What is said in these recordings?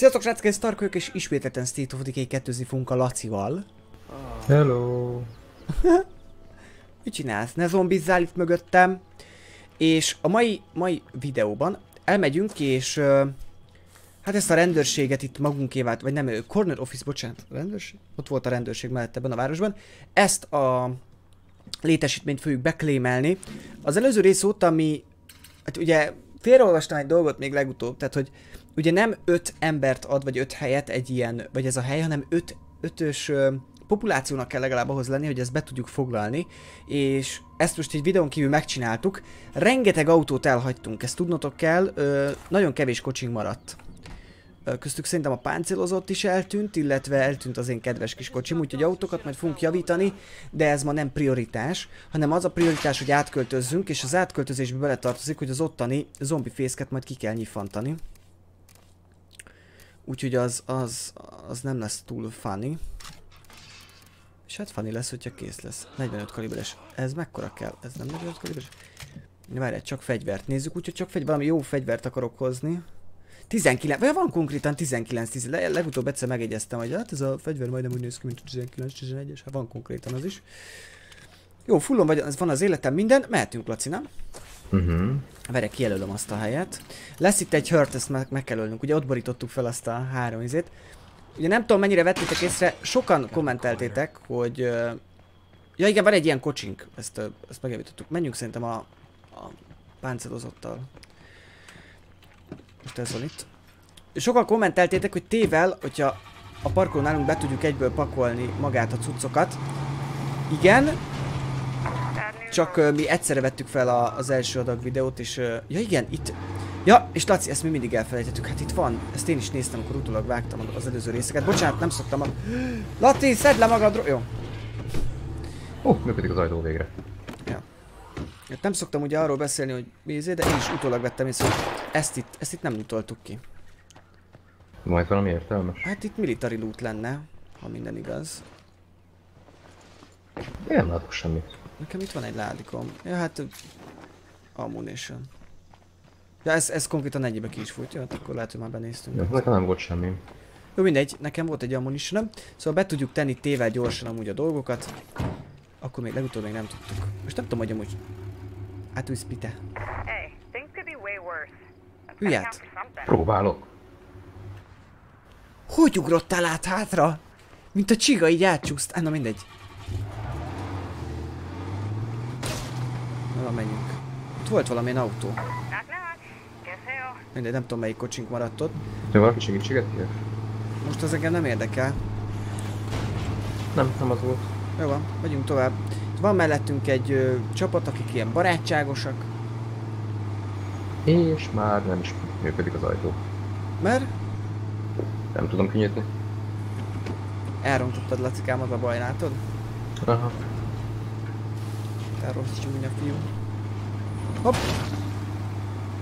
Sziasztok srácok, ez Starkök és ismételten State of Decay 2 fogunk a Lacival. Hello! Mit csinálsz? Ne zombizzál itt mögöttem. És a mai, mai videóban elmegyünk és uh, hát ezt a rendőrséget itt magunkévá, vagy nem, Corner Office, bocsánat, rendőrség? Ott volt a rendőrség mellett ebben a városban. Ezt a létesítményt fogjuk beklémelni. Az előző rész óta mi, hát ugye félreolvastam egy dolgot még legutóbb, tehát hogy ugye nem öt embert ad, vagy öt helyet egy ilyen, vagy ez a hely, hanem öt, ötös ö, populációnak kell legalább ahhoz lenni, hogy ezt be tudjuk foglalni, és ezt most egy videón kívül megcsináltuk. Rengeteg autót elhagytunk, ezt tudnotok kell, ö, nagyon kevés kocsink maradt. Ö, köztük szerintem a páncélozott is eltűnt, illetve eltűnt az én kedves kis kocsim, úgyhogy autókat majd fogunk javítani, de ez ma nem prioritás, hanem az a prioritás, hogy átköltözzünk, és az átköltözésbe beletartozik, hogy az ottani zombi fészket majd ki kell nyifantani. Úgyhogy az, az, az nem lesz túl funny. És hát funny lesz, hogyha kész lesz. 45 kalibres. Ez mekkora kell? Ez nem 45 kalibres? Várj, csak fegyvert nézzük, úgyhogy csak fegy, valami jó fegyvert akarok hozni. 19, vagy van konkrétan 19-10, Le, legutóbb egyszer megegyeztem, hogy hát ez a fegyver majdnem úgy néz ki, mint 19-11-es, hát van konkrétan az is. Jó, fullon vagy, az van az életem minden, mehetünk Laci, nem? Uh-huh. Várj, kijelölöm azt a helyet. Lesz itt egy hört, ezt meg, meg kell ölnünk. Ugye ott borítottuk fel azt a három izét. Ugye nem tudom mennyire vettétek észre, sokan kommenteltétek, hogy... Ja igen, van egy ilyen kocsink, ezt, ezt megjavítottuk. Menjünk szerintem a, a páncélozottal. Most ez van itt. Sokan kommenteltétek, hogy tével, hogyha a parkoló nálunk be tudjuk egyből pakolni magát a cuccokat. Igen, csak uh, mi egyszerre vettük fel a, az első adag videót, és... Uh, ja igen, itt... Ja, és Laci, ezt mi mindig elfelejtettük. Hát itt van. Ezt én is néztem, akkor utólag vágtam az előző részeket. Bocsánat, nem szoktam a... Laci, szedd le magadról! Jó. Ó, oh, működik az ajtó végre. Ja. Hát nem szoktam ugye arról beszélni, hogy mézé, de én is utólag vettem észre, hogy ezt itt, ezt itt nem nyitoltuk ki. Majd valami értelmes? Hát itt military loot lenne, ha minden igaz. Én nem látok semmit. Nekem itt van egy ládikom. Ja, hát... Ammunition. Ja, ez, ez konkrétan ennyibe ki is fújt, jó? Hát akkor lehet, hogy már benéztünk. Ja, nekem nem volt semmi. Jó, mindegy, nekem volt egy ammunition Szóval be tudjuk tenni tével gyorsan amúgy a dolgokat. Akkor még legutóbb még nem tudtuk. Most nem tudom, hogy amúgy... Átülsz pite. Ülj át. Próbálok. Hogy ugrottál át hátra? Mint a csiga így átcsúszt. Ah, na mindegy. Na, menjünk. Itt volt valamilyen autó. Mindegy, nem tudom melyik kocsink maradt ott. Te valaki segítséget kér? Most az engem nem érdekel. Nem, nem az volt. Jó van, megyünk tovább. Van mellettünk egy ö, csapat, akik ilyen barátságosak. És már nem is működik az ajtó. Mert Nem tudom kinyitni. elrontottad Lacikámat a baj, látod? Aha. Te rossz csúnya fiú. Hopp!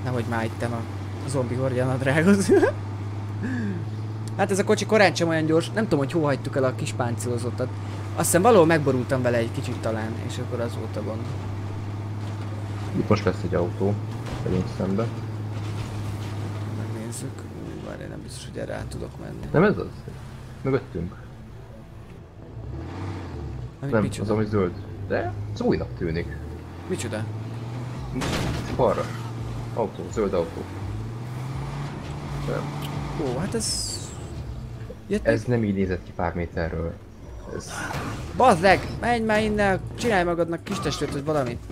Nehogy már ittem a zombi hordján a drágot. hát ez a kocsi korán sem olyan gyors. Nem tudom, hogy hol hagytuk el a kis páncélozottat. Azt hiszem valahol megborultam vele egy kicsit talán, és akkor az volt a gond. Itt most lesz egy autó. Velünk szembe. Megnézzük. Várj, nem biztos, hogy erre át tudok menni. Nem ez az? Mögöttünk. Nem, Nem, az ami zöld. De ez újnak tűnik. Micsoda? Balra. Autó, zöld autó. Nem. Ó, hát ez... Jött Ez nem így nézett ki pár méterről. Ez... Bazzeg! Menj már innen! Csinálj magadnak kis testvért, vagy valamit!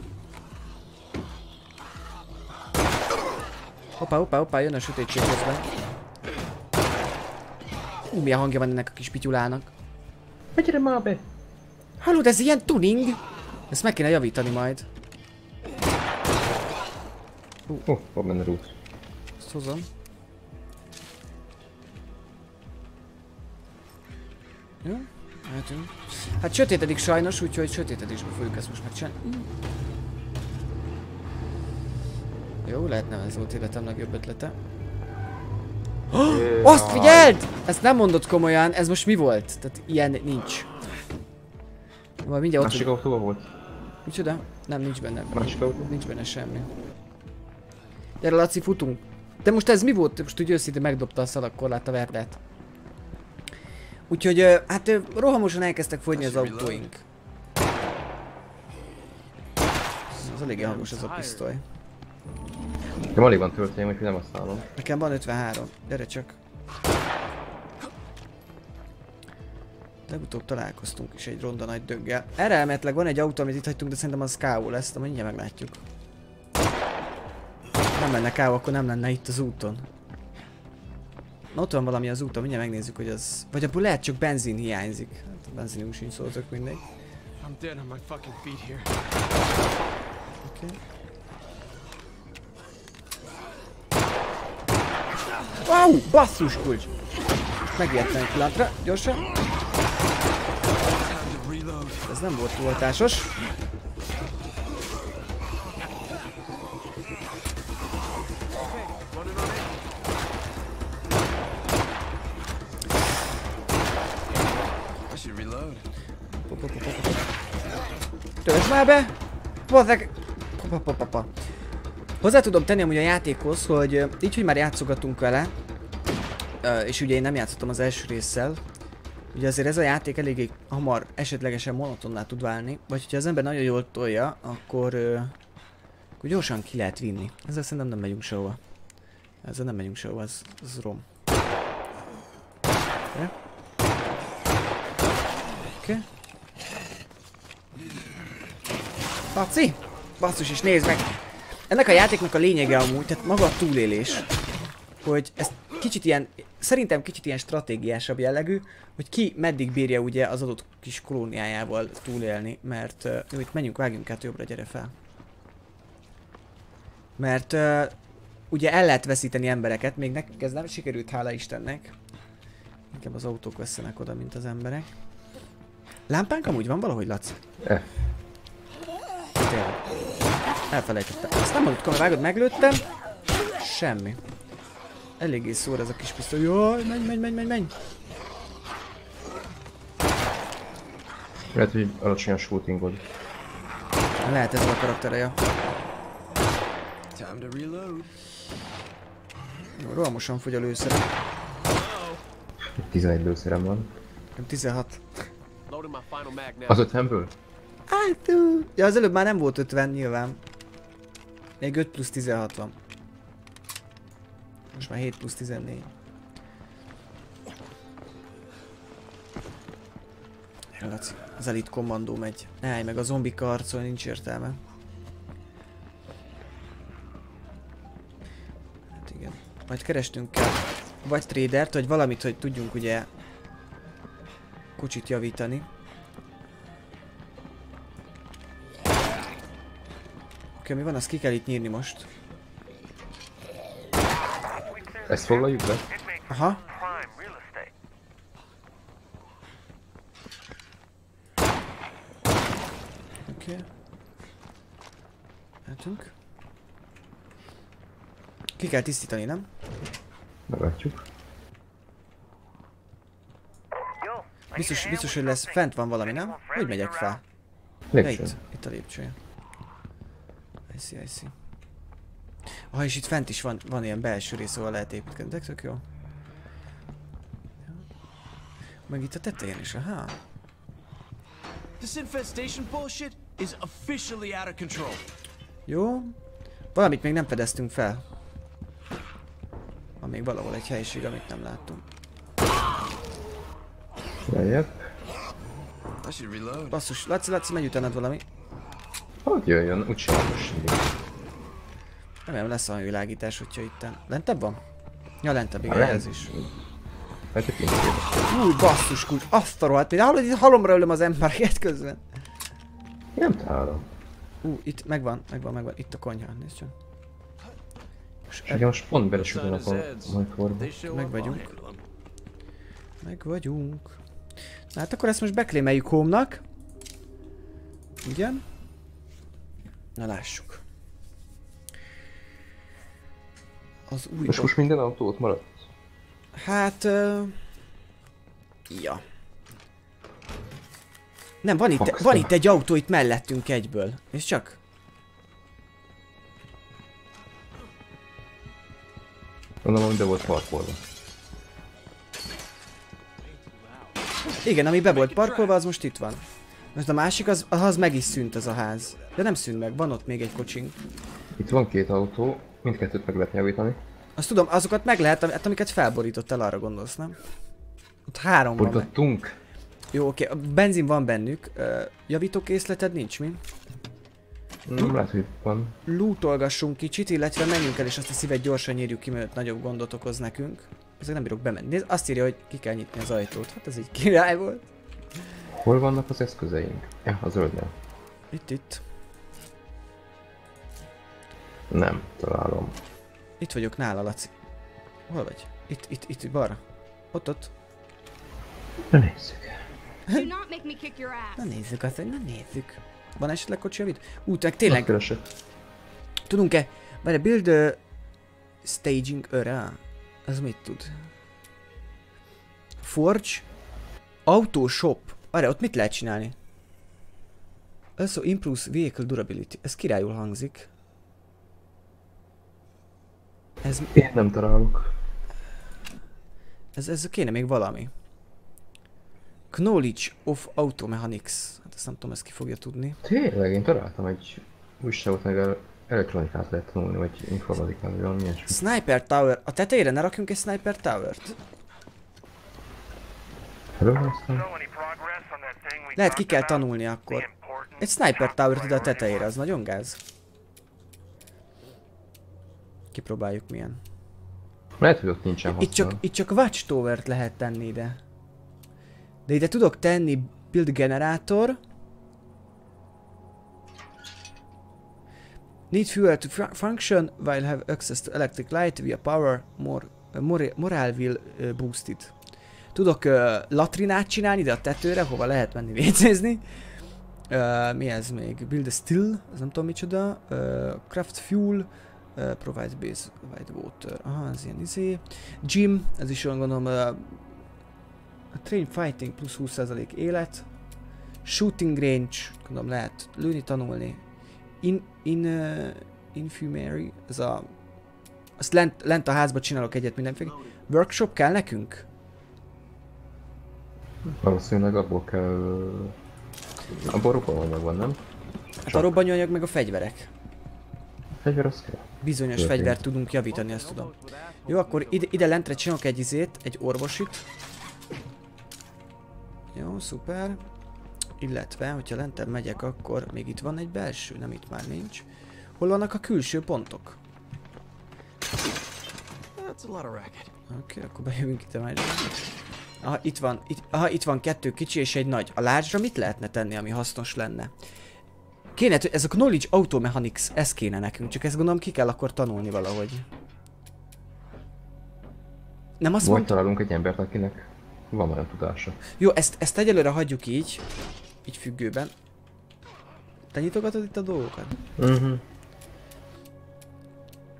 Hoppá, hoppá, hoppá, jön a sötétség közben. Ú, milyen hangja van ennek a kis pityulának. Gyere már be! Hallod, ez ilyen tuning? Ezt meg kéne javítani majd. Oh, van benne rút. Ezt hozom. Jó, mehetünk. Hát sötétedik sajnos, úgyhogy sötétedésbe fogjuk ezt most megcsinálni. Jó, lehet nem ez volt életem legjobb ötlete. Azt figyeld! Ezt nem mondod komolyan, ez most mi volt? Tehát ilyen nincs. Majd mindjárt ott... Másik autóban volt? Micsoda? Nem, nincs benne. Másik autó? Nincs benne semmi. Gyere Laci, futunk. De most ez mi volt? Most úgy őszintén megdobta a szalagkorlát a verdet. Úgyhogy hát rohamosan elkezdtek fogyni az autóink. Az eléggé hangos ez a pisztoly. Nekem alig van töltényem, úgyhogy nem használom. Nekem van 53. Gyere csak. Legutóbb találkoztunk is egy ronda nagy döggel. Erre elméletileg van egy autó, amit itt hagytunk, de szerintem az KO lesz, de mindjárt meglátjuk. Nem lenne KO, akkor nem lenne itt az úton. Na, ott van valami az úton, mindjárt megnézzük, hogy az... Vagy abból lehet csak benzin hiányzik. Hát a benzinünk sincs szó, tök mindegy. Oké. Okay. Wow, basszus kulcs! Megijedtem egy pillanatra, gyorsan. Ez nem volt túl hatásos. Töltsd már be! Bazzeg! Pa, pa, pa, pa. Hozzá tudom tenni amúgy a játékhoz, hogy így, hogy már játszogatunk vele, és ugye én nem játszottam az első résszel, ugye azért ez a játék eléggé hamar esetlegesen monotonná tud válni, vagy hogyha az ember nagyon jól tolja, akkor, akkor gyorsan ki lehet vinni. Ezzel szerintem nem megyünk sehova. Ezzel nem megyünk sehova, ez, ez rom. Oké. Okay. Laci! Basszus is nézd meg! Ennek a játéknak a lényege amúgy, tehát maga a túlélés, hogy ez kicsit ilyen, szerintem kicsit ilyen stratégiásabb jellegű, hogy ki meddig bírja ugye az adott kis kolóniájával túlélni, mert uh, jó, itt menjünk, vágjunk át jobbra, gyere fel. Mert uh, ugye el lehet veszíteni embereket, még nekünk ez nem sikerült, hála Istennek. Inkább az autók vesztenek oda, mint az emberek. Lámpánk amúgy van valahogy, Laci? F. Tényleg. Elfelejtettem. Ezt nem mondott, komolyan vágod, meglőttem. Semmi. Eléggé szór ez a kis pisztoly. Jaj, menj, menj, menj, menj, menj. Lehet, hogy alacsony a shootingod. Lehet ez a karaktere, ja. Time to reload. Jó, rohamosan fogy a lőszerem. 11 lőszerem van. Nem 16. Loading my final mag now. Az 50-ből? Hát, ja, az előbb már nem volt 50 nyilván. Még 5 plusz 16 van. Most már 7 plusz 14. Jó, Laci, az elit kommandó megy. Ne állj meg a zombi karcol, nincs értelme. Hát igen. Majd kerestünk kell. Vagy tradert, vagy valamit, hogy tudjunk ugye kocsit javítani. Oké, mi van, azt ki kell itt nyírni most. Ezt foglaljuk be? Aha. Oké. Okay. Mehetünk. Ki kell tisztítani, nem? Meglátjuk. Biztos, biztos, hogy lesz, fent van valami, nem? Hogy megyek fel? around? Ja, Lépcső. itt, itt a lépcsője. I see, I see. Ah, és itt fent is van, van ilyen belső rész, ahol lehet építkezni, de tök jó. Meg itt a tetején is, aha. This infestation bullshit is officially out of control. Jó. Valamit még nem fedeztünk fel. Van még valahol egy helység, amit nem láttunk. Lejjebb. Basszus, Laci, Laci, megy utánad valami. Hogy jöjjön, úgy sem mindig. Remélem lesz valami világítás, hogyha itt lentebb van? Ja, lentebb, igen, Lent. ez is. Hát egy. Új, basszus kulcs, azt a rohadt, hallod, itt halomra ölöm az embereket közben. Nem találom. Ú, itt megvan, megvan, megvan, itt a konyha, nézd csak. És ugye most pont belesütőnek a show Meg vagyunk. meg vagyunk. Na hát akkor ezt most beklémeljük home-nak. Igen. Na lássuk. Az új... És most minden autó ott maradt? Hát... Uh... Ja. Nem, van itt, Fox, van itt egy autó itt mellettünk egyből. És csak. Gondolom, hogy be volt parkolva. Igen, ami be volt parkolva, az most itt van. Most a másik, az, az meg is szűnt az a ház. De nem szűnt meg, van ott még egy kocsink. Itt van két autó, mindkettőt meg lehet javítani. Azt tudom, azokat meg lehet, hát amiket felborítottál, arra gondolsz, nem? Ott három van meg. Jó, oké, a benzin van bennük. Javítókészleted nincs, mi? Nem lehet, hogy van. Lootolgassunk kicsit, illetve menjünk el és azt a szívet gyorsan nyírjuk ki, mert nagyobb gondot okoz nekünk. Ezek nem bírok bemenni. Nézd, azt írja, hogy ki kell nyitni az ajtót. Hát ez egy király volt. Hol vannak az eszközeink? Ja, a zöldnél. Itt, itt. Nem, találom. Itt vagyok nála, Laci. Hol vagy? Itt, itt, itt, balra. Ott, ott. Na nézzük. Na nézzük azt, hogy na nézzük. Van esetleg kocsi javít? Ú, tényleg, tudunk-e... Várj, build a staging öre. Az mit tud? Forge. Auto shop. Várj, ott mit lehet csinálni? Also improves vehicle durability. Ez királyul hangzik. Ez, Én nem találok. ez, ez kéne még valami. Knowledge of Automechanics. Hát ezt nem tudom, ezt ki fogja tudni. Tényleg, én találtam egy újságot, meg el- elektronikát lehet tanulni, vagy informatikát, vagy valami ilyesmi. Sniper Tower. A tetejére ne rakjunk egy Sniper Towert? Hello, aztán? So any progress on that thing we Lehet ki kell tanulni akkor. Egy Sniper Tower ide a tetejére, az nagyon gáz. Kipróbáljuk milyen. Lehet, hogy ott nincsen Itt csak, használ. itt csak Watchtower-t lehet tenni ide. De ide tudok tenni build generator. Need fuel to fu- function while have access to electric light via power more, uh, morale will uh, boosted. Tudok uh, latrinát csinálni ide a tetőre, hova lehet menni vécézni. Uh, mi ez még? Build a still, ez nem tudom micsoda. Uh, craft fuel. Uh, provide base, provide water. Aha, ez ilyen izé. Gym, ez is olyan gondolom. Uh, a train fighting plusz 20% élet. Shooting range, gondolom lehet lőni, tanulni. In, in, uh, infirmary, ez a... Azt lent, lent a házba csinálok egyet mindenféle. Workshop kell nekünk? Valószínűleg abból kell... Abból robbananyag van, nem? Hát a robbanóanyag meg a fegyverek. Fegyver az kell. Bizonyos Történt. fegyvert tudunk javítani, ezt tudom. Jó, akkor ide, ide lentre csinálok egy izét, egy orvosit. Jó, szuper. Illetve, hogyha lentebb megyek, akkor még itt van egy belső, nem itt már nincs. Hol vannak a külső pontok? A. Oké, okay, akkor bejövünk itt majd. Aha, itt van, itt, aha, itt van kettő kicsi és egy nagy. A large mit lehetne tenni, ami hasznos lenne? Kéne, ez a Knowledge Automechanics, ez kéne nekünk, csak ezt gondolom ki kell akkor tanulni valahogy. Nem azt Vagy mondta? találunk egy embert, akinek van olyan tudása. Jó, ezt, ezt egyelőre hagyjuk így, így függőben. Te nyitogatod itt a dolgokat? Mhm.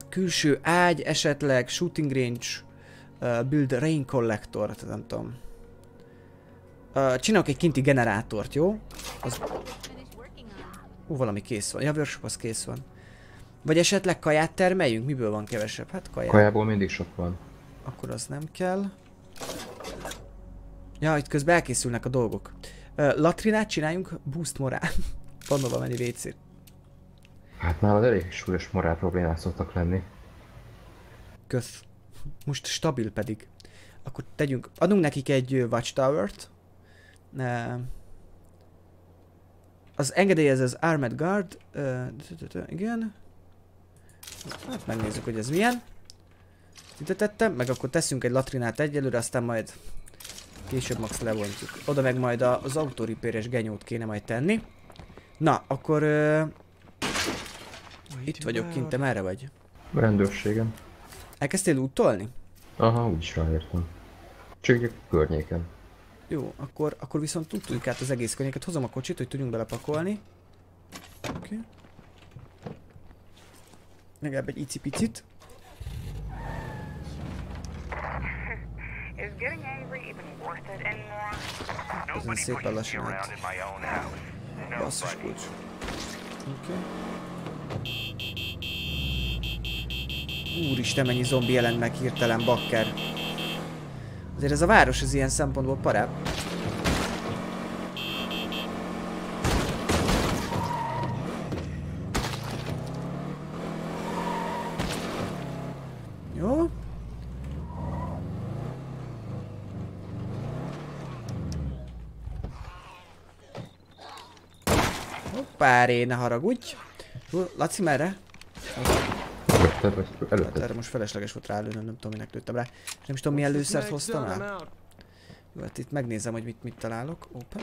Külső ágy, esetleg shooting range, uh, build rain collector, tehát nem tudom. Uh, csinálok egy kinti generátort, jó? Az... Finish working on. Ú, valami kész van. Ja, workshop az kész van. Vagy esetleg kaját termeljünk? Miből van kevesebb? Hát kaját. Kajából mindig sok van. Akkor az nem kell. Ja, itt közben elkészülnek a dolgok. Uh, latrinát csináljunk, boost morál. Pannova menni WC. Hát nálad elég súlyos morál problémák szoktak lenni. Kösz. Most stabil pedig. Akkor tegyünk, adunk nekik egy Watchtower-t. Az engedélyez az Armed Guard. Igen. Hát megnézzük, hogy ez milyen. Ide tettem, meg akkor teszünk egy latrinát egyelőre, aztán majd később max levontjuk. Oda meg majd az autoripéres genyót kéne majd tenni. Na, akkor uh, itt vagyok kint, te merre vagy? Rendőrségem. Elkezdtél úttolni? Aha, úgyis ráértem. Csak egy környéken. Jó, akkor, akkor viszont úgy tudjuk át az egész környéket. Hozom a kocsit, hogy tudjunk belepakolni. Oké. Okay. Legalább egy icipicit. Is? Nobody szépen lassan át. Basszus kulcs. Oké. Okay. Úristen, mennyi zombi jelent meg hirtelen, bakker. Azért ez a város az ilyen szempontból parább. Jó. Hoppáré, ne haragudj. Laci, merre? Előtted vagy Hát előtted? erre most felesleges volt rálőnöm, nem tudom minek lőttem rá. És nem is tudom milyen lőszert hoztam out. Jó, hát itt megnézem, hogy mit, mit találok. Open.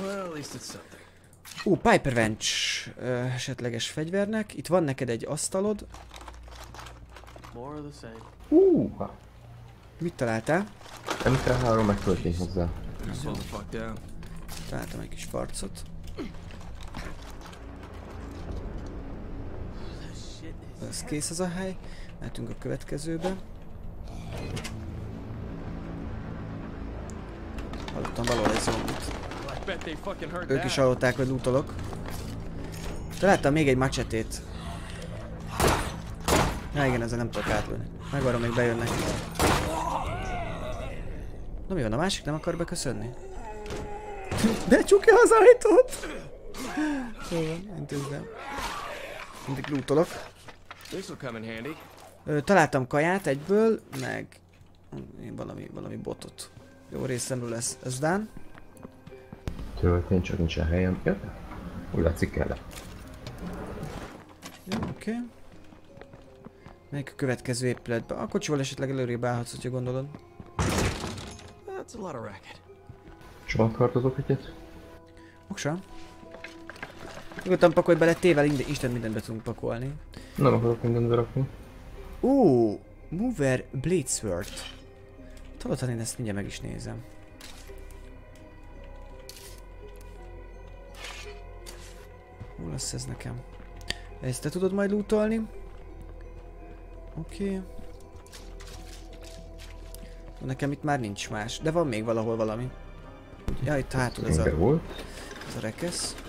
Well, at least it's something. Ú, Piper Wrench ö, esetleges fegyvernek. Itt van neked egy asztalod. Hú, ha. Mit találtál? MK3 meg töltény hozzá. Találtam egy kis parcot. Ez kész az a hely. Mehetünk a következőbe. Hallottam valahol egy zombit. Ők is hallották, hogy lootolok. Találtam még egy macsetét. Na igen, ezzel nem tudok átlőni. Megvarom, még bejönnek. Na mi van, a másik nem akar beköszönni? Becsukja az ajtót! Jó van, intézzem. Mindig lootolok. This will come in handy. Ö, találtam kaját egyből, meg valami, valami botot. Jó részemről lesz. Ez Dán. Töltény, csak nincsen helyem. Ja, úgy látszik kell. Jó, oké. Okay. Melyik a következő épületbe? A kocsival esetleg előrébb állhatsz, hogyha gondolod. That's a lot of racket. Csomagtartozok egyet? Oksa. Nyugodtan pakolj bele, tével Isten mindent be tudunk pakolni. Nem akarok mindent berakni. Ó, Mover Bladesword. Tudod, én ezt mindjárt meg is nézem. Hol lesz ez nekem? Ezt te tudod majd lootolni? Oké. Okay. Nekem itt már nincs más, de van még valahol valami. Ja, itt hátul ez a, volt. ez a rekesz.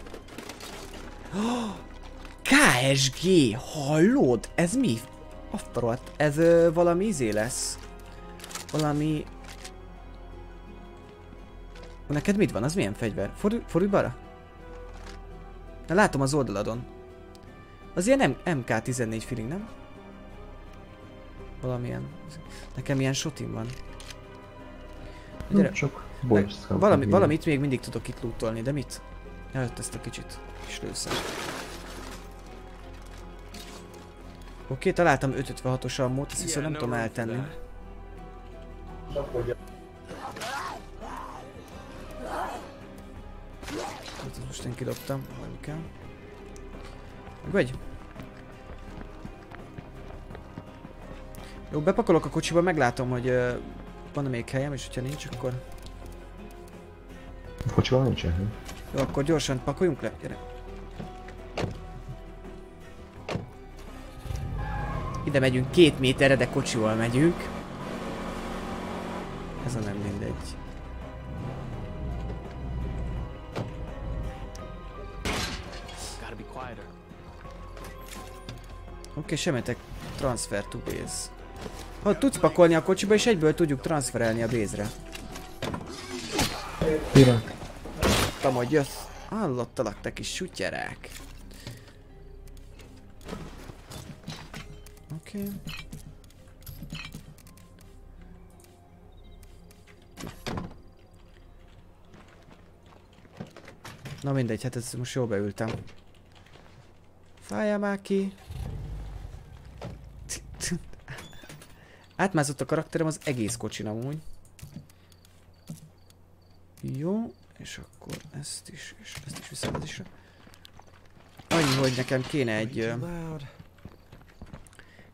Oh, KSG, hallod? Ez mi? Azt a rohadt. Ez ö, valami izé lesz. Valami... Neked mit van? Az milyen fegyver? Fordulj, fordulj balra? Na látom az oldaladon. Az ilyen M- MK14 feeling, nem? Valamilyen. Nekem ilyen shotim van. Gyere. Csak Scout. Valami, valamit még mindig tudok itt lootolni, de mit? Előtt ezt a kicsit kis lőszer. Oké, találtam 556-os ammót, ezt viszont nem tudom eltenni. Hát most én kidobtam, nem kell. Meg vagy? Jó, bepakolok a kocsiba, meglátom, hogy uh, van-e még helyem, és hogyha nincs, akkor... Kocsival nincsen. Jó, akkor gyorsan pakoljunk le, gyere. Ide megyünk két méterre, de kocsival megyünk. Ez a nem mindegy. Oké, okay, semmetek transfer to base. Ha tudsz pakolni a kocsiba, és egyből tudjuk transferelni a base-re. Pirák. Tudtam, hogy jössz. Hallottalak, te kis sutyerák. Oké. Okay. Na mindegy, hát ez most jól beültem. Fájja már ki. Átmászott a karakterem az egész kocsin amúgy. Jó, és akkor ezt is, és ezt is viszem is. Annyi, hogy nekem kéne egy,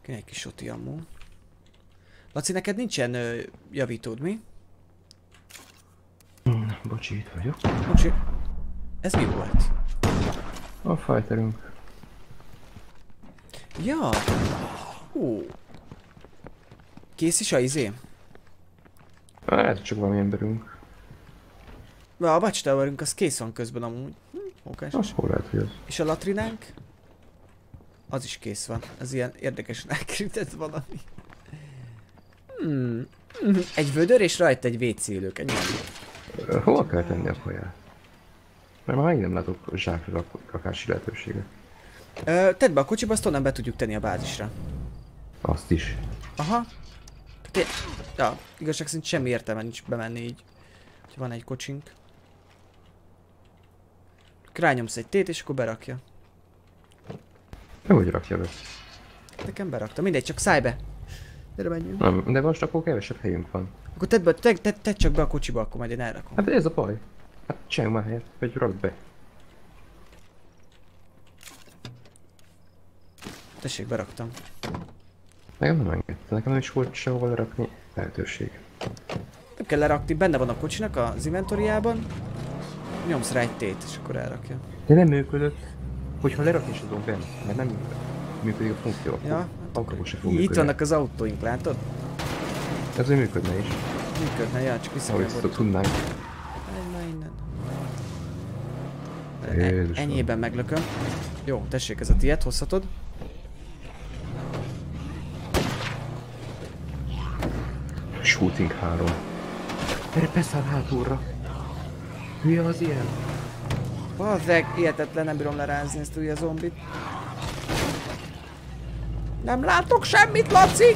kéne egy kis soti ammo. Laci, neked nincsen ö, javítód, mi? Bocsi, itt vagyok. Bocsi. Ez mi volt? A fighterünk. Ja. Ó. Kész is a izé? Hát csak valami emberünk. Na, a watchtowerünk az kész van közben amúgy. Hm, Mókás. Az hol lehet, hogy az? És a latrinánk? Az is kész van. Ez ilyen érdekesen elkerített valami. Hmm. Egy vödör és rajta egy WC. Ö, Hova kell tenni a kaját? Mert már nem látok zsákra rak- rakási lehetőséget. Ö, tedd be a kocsiba, azt onnan be tudjuk tenni a bázisra. Azt is. Aha. Té ja, igazság szerint semmi értelme nincs bemenni így. Ha van egy kocsink. Rányomsz egy tét és akkor berakja. Jó, hogy rakja be. Nekem berakta. Mindegy, csak szállj be. Gyere menjünk. Nem, de most akkor kevesebb helyünk van. Akkor tedd, be, tedd, tedd, tedd csak be a kocsiba, akkor majd én elrakom. Hát ez a baj. Hát csináljunk már helyet, vagy rakd be. Tessék, beraktam. Nekem nem engedte, nekem nem is volt sehova lerakni lehetőség. Nem kell lerakni, benne van a kocsinak az inventoriában. Nyomsz rá egy tét, és akkor elrakja. De nem működött, hogyha lerakni is tudom benne, mert nem működik a funkció, akkor, Ja, ja, akkor se fog Itt működni. vannak az autóink, látod? Ez hogy működne is, Működne, ja, csak ezt visszakanyarodsz. tudnánk. Már innen. E- Ennyiben meglököm. Jó, tessék, ez a tiéd, hozhatod. Shooting 3. Erre beszáll hátulra. Hülye az ilyen? Bazzeg, hihetetlen, nem bírom lerázni ezt a zombit. Nem látok semmit, Laci!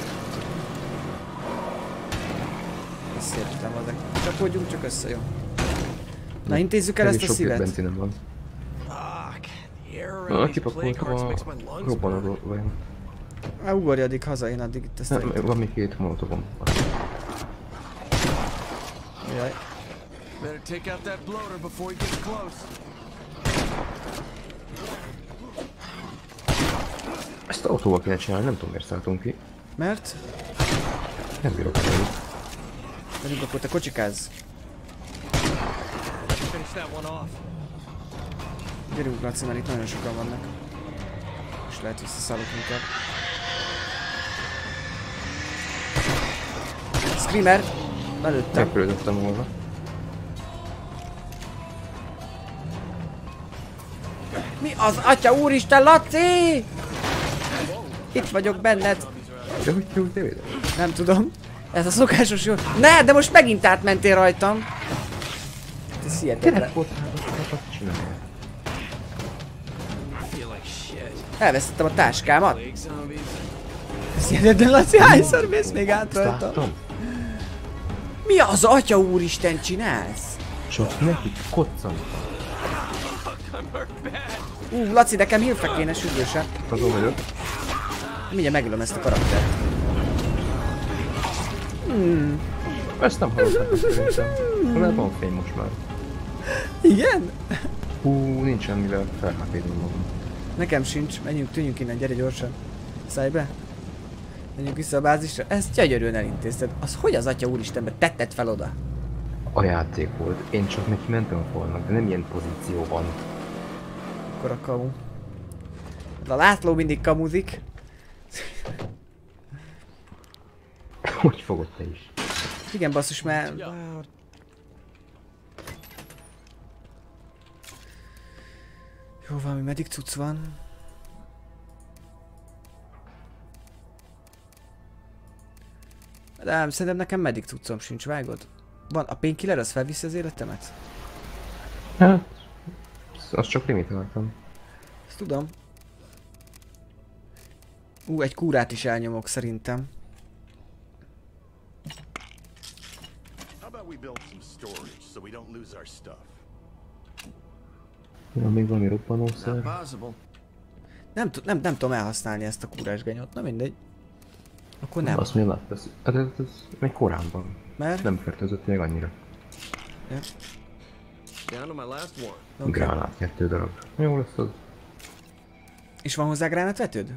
Szépen ezek. Csapódjunk csak össze, jó? Na, intézzük el ezt a sok szívet. benzinem van. Ah, kipakoltam a makes my lungs burn. robbanó vajon. Á, ugorj addig haza, én addig itt ezt Nem, a... van még két molotovom. Jaj. Better take out that bloater before he gets close. Ezt autóval kéne csinálni, nem tudom miért szálltunk ki. Mert? Nem bírok elő. Velünk akkor te kocsikáz. Finish that one off. Gyerünk, Laci, mert itt nagyon sokan vannak. És lehet visszaszállok inkább. Screamer! Belőttem. Megfölöttem volna. Mi az atya úristen, Laci? Itt vagyok benned. De hogy te úgy? Nem tudom. Ez a szokásos jó. Ne, de most megint átmentél rajtam. Ez hihetetlen. Elvesztettem a táskámat. Ez hihetetlen, Laci, hányszor mész még át rajtam? Mi az atya úristen csinálsz? Csak neki koccan. Ú, Laci, nekem hilfe kéne sürgősen. Azon vagyok. Mindjárt megölöm ezt a karaktert. Ezt nem hallottam szerintem. Legalább van fény most már. Igen? Hú, nincsen mivel felhápédni magam. Nekem sincs. Menjünk, tűnjünk innen, gyere gyorsan. Szállj be. Menjünk vissza a bázisra. Ezt gyönyörűen elintézted. Az hogy az atya úristenbe tetted fel oda? A játék volt. Én csak neki mentem a falnak, de nem ilyen pozícióban. Akkor a kamu. Ez a László mindig kamuzik. Hogy fogod te is? Igen, basszus, mert... Jó, valami meddig cucc van. De szerintem nekem meddig cuccom sincs, vágod? Van, a painkiller az felviszi az életemet? Hát, azt csak limitáltam. Ezt tudom. Ú, egy kúrát is elnyomok szerintem. Van még valami robbanószer? Nem, tud- nem, nem tudom elhasználni ezt a kúrás genyót, na mindegy. Akkor nem, Azt még láttasz. Hát ez, ez még korán van. mert... Nem fertőzött még annyira. Down to my last one. Okay. Gránát, kettő darab. Jó lesz az. És van hozzá gránátvetőd?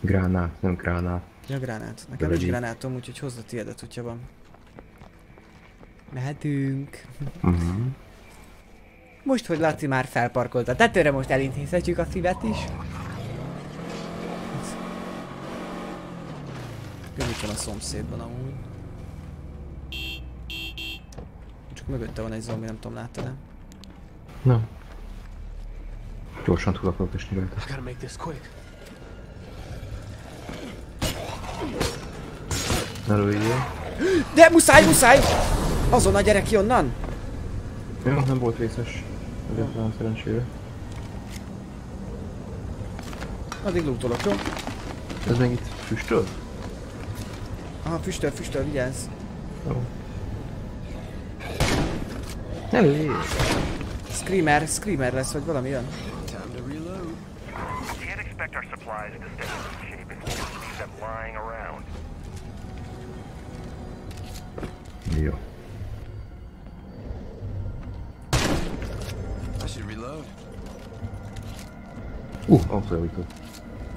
Gránát, nem gránát. Ja, gránát. Nekem nincs gránátom, úgyhogy hozd a tiédet, hogyha van. Mehetünk. Mhm. Most, hogy Laci már felparkolt a tetőre, most elintézhetjük a szívet is. Van a szomszédban amúgy. Csak mögötte van egy zombi, nem tudom, láttad-e? Nem. Gyorsan tudok lökni rajta. I gotta make this quick. Ne lőjél. De muszáj, muszáj! Azonnal gyere ki onnan! Jó, nem volt vészes. Egyáltalán szerencsére. Addig lootolok, jó? Ez még itt füstöl? Aha, füstöl, füstöl, vigyázz. Jó. Ne lőjél. Screamer, Screamer lesz, vagy valami around. Jó. Uh, autójavító.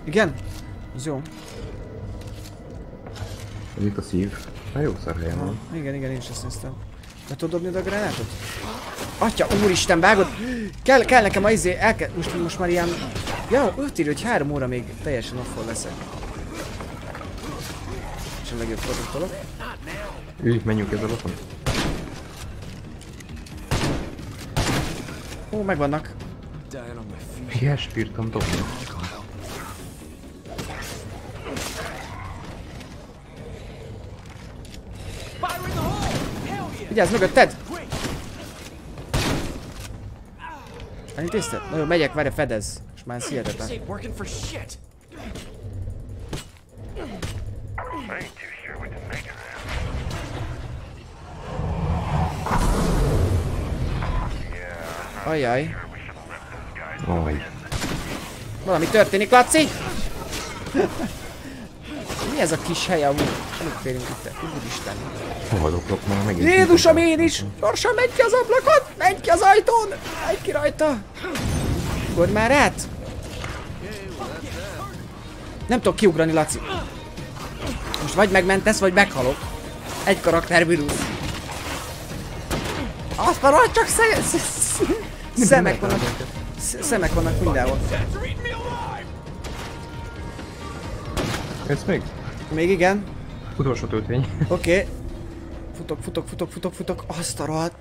Igen? Az jó. Ez itt a szív. Na jó szar helyen van. Igen, igen, én is ezt néztem. Be tudod dobni a gránátot? Atya, úristen, vágod! Kell, kell nekem a izé, el kell, most, most már ilyen... Ja, őt írja, hogy három óra még teljesen off leszek. És a legjobb fordítolok. Ülj, menjünk ezzel otthon. Ó, megvannak. Bírtam dobni. Fire in the hole! Hell yeah! Vigyázz, mögötted! Elintézted? Na jó, megyek, várj, fedez. És már This hihetetlen. guys. Aj. Valami történik, Laci! Ez a kis hely, ahol alig férünk itt? Úristen. Hova doblok már megint? Jézusom, én is! Gyorsan menj ki az ablakon! Menj ki az ajtón! Menj ki rajta! Ugorj már át! Nem tudok kiugrani, Laci. Most vagy megmentesz, vagy meghalok. Egy karakter vírus. Azt a rohadt csak sze- sz- sz- szemek vannak. sz- Szemek vannak mindenhol. Ez még? Még igen. Utolsó töltény. Oké. Okay. Futok, futok, futok, futok, futok. Azt a rohadt.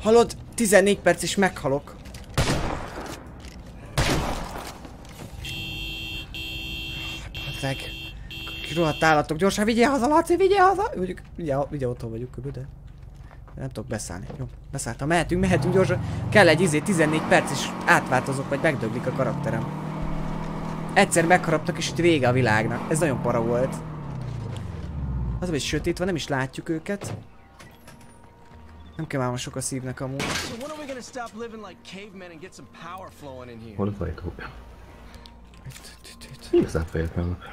Hallod? 14 perc és meghalok. Kis rohadt állatok. Gyorsan vigyél haza, Laci, vigyél haza. Mondjuk, ugye, ugye otthon vagyunk körül, de... Nem tudok beszállni. Jó, beszálltam. Mehetünk, mehetünk gyorsan. Kell egy izé 14 perc és átváltozok, vagy megdöglik a karakterem. Egyszer megharaptak és itt vége a világnak. Ez nagyon para volt. Az, hogy sötét van, nem is látjuk őket. Nem kell már most sok a szívnek amúgy. Hol az ajtó? Igazán fejvetne annak.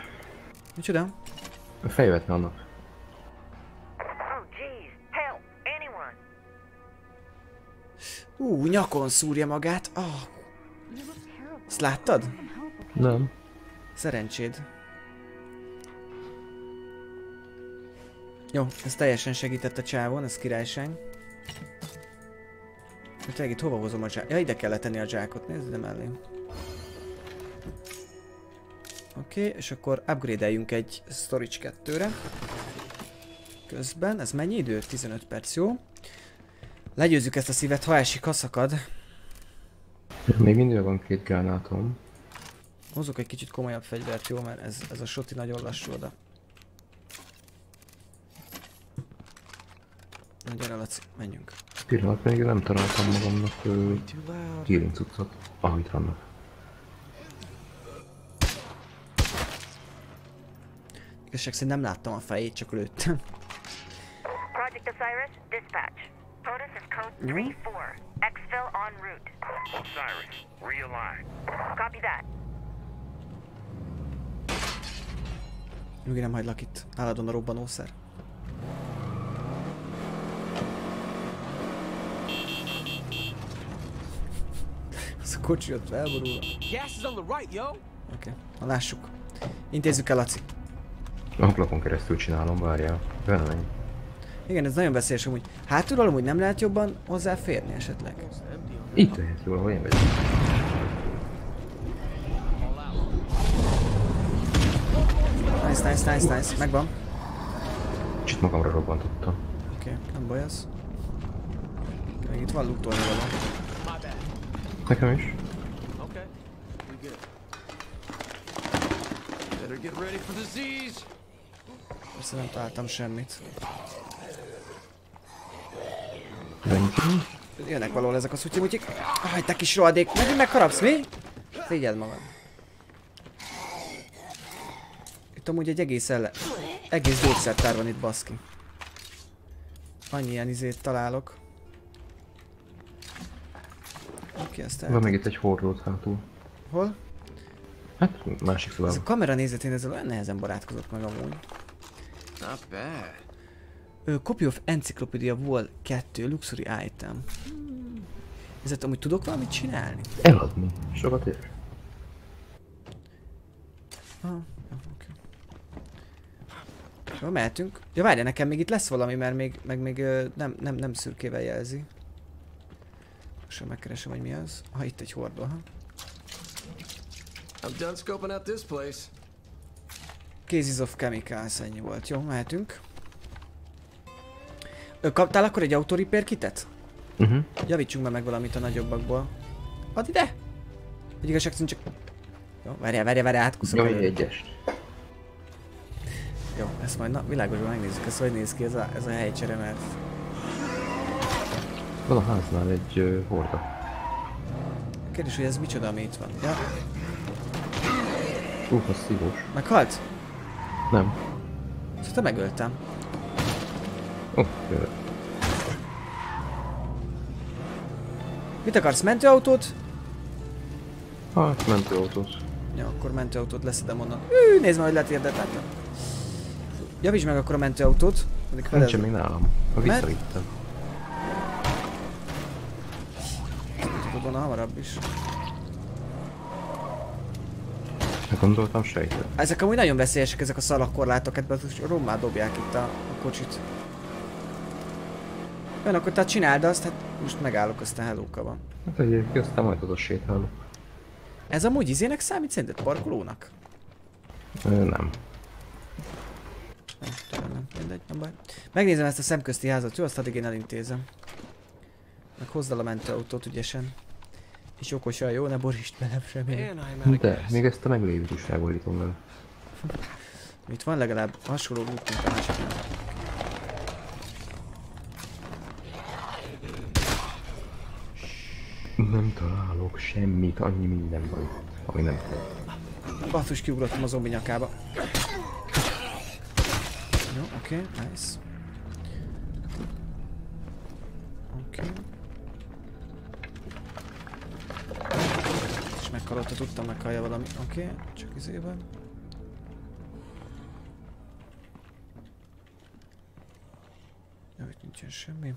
Micsoda? Fejvetne annak. Oh! Ú, nyakon szúrja magát. Ah. Ezt láttad? Nem. Szerencséd. Jó, ez teljesen segített a csávon, ez királyság. Tényleg itt hova hozom a zsák? Ja, ide kellett tenni a zsákot, nézd ide mellé. Oké, okay, és akkor upgrade-eljünk egy storage 2-re. Közben, ez mennyi idő? 15 perc, jó. Legyőzzük ezt a szívet, ha esik, ha szakad. Még mindig van két gránátom. Hozok egy kicsit komolyabb fegyvert, jó? Mert ez, ez a soti nagyon lassú oda. Na gyere Laci, menjünk. Pillanat, még nem találtam magamnak ö, Too loud. healing cuccot. Ah, itt vannak. Igazság szerint nem láttam a fejét, csak lőttem. Project Osiris, dispatch. POTUS is code 3-4. Exfil en route. Osiris, realign. Copy that. Nyugi nem hagylak itt. Nálad van a robbanószer. Az a kocsi ott felborul. Oké, okay. lássuk. Intézzük el, Laci. A ablakon keresztül csinálom, várjál. Vele menj. Igen, ez nagyon veszélyes amúgy. Hátulról amúgy nem lehet jobban hozzáférni esetleg. Itt lehet jól, ahol én vagyok. Nice, nice, nice, nice. Megvan. Kicsit magamra robbantottam. Oké, okay, nem baj az. Még itt van lootolni való. Nekem is. Persze nem találtam semmit. Benki? Jönnek valahol ezek a szutyimutyi. Aj, te kis rohadék, megint megharapsz, mi? Szégyeld magad. Itt amúgy egy egész ele... Egész gyógyszertár van itt, baszki. Annyi ilyen izét találok. Oké, el... Van még itt egy hordót hátul. Hol? Hát, másik Ez szobában. a kamera nézetén ezzel olyan nehezen barátkozott meg amúgy. Not bad. Ö, copy of Encyclopedia Wall 2 Luxury Item. Hmm. Ezért amúgy tudok valamit csinálni? Eladni. Sokat ér. Aha, jó, oké. Jó, mehetünk. Ja, várja, nekem még itt lesz valami, mert még, meg még nem, nem, nem szürkével jelzi. Sem megkeresem, hogy mi az. Ha itt egy hordó, ha. I'm done scoping out this place. Cases of Chemicals, ennyi volt. Jó, mehetünk. Ö, kaptál akkor egy autoripér kitet? Uh-huh. Javítsunk be meg valamit a nagyobbakból. Add ide! Hogy igazság szerint csak... Jó, várjál, várjál, várjál, átkuszok. Előre. egyest. Jó, ezt majd na, világosban megnézzük, ez hogy néz ki ez a, ez a helycsere, mert... Van a háznál egy uh, horda. Kérdés, hogy ez micsoda, ami itt van. Ja, Ú, az szívós. meghalt? Nem. Szóval megöltem. Ó, oh, jövök. Mit akarsz, mentőautót? Hát, mentőautót. Ja, akkor mentőautót leszedem onnan. Ű, nézd már, hogy letérdet láttam. Javíts meg akkor a mentőautót. Nincsen még nálam. Visszavittem. Is. Gondoltam sejtem. Ezek amúgy nagyon veszélyesek, ezek a szalagkorlátok, most rommá dobják itt a, a kocsit. Olyan, akkor te csináld azt, hát most megállok, aztán hellóka van. Hát egyébként aztán majd oda sétálok. Ez amúgy izének számít szerinted parkolónak? Ö, nem. Nem, nem, mindegy, nem baj. Megnézem ezt a szemközti házat, jó, azt addig én elintézem. Meg hozd el a mentőautót ügyesen. És okosan, jó? Ne borítsd belem semmi. And I'm out of De, még ezt a meglévőt is elborítom vele. Itt van legalább hasonló út, mint a másiknál. Nem találok semmit, annyi minden van, ami nem kell. Basszus, kiugrottam a zombi nyakába. Jó, oké, okay, nice. És meghallotta, tudtam meghallja valami. Oké, okay, csak izében. Jó, itt nincsen semmi.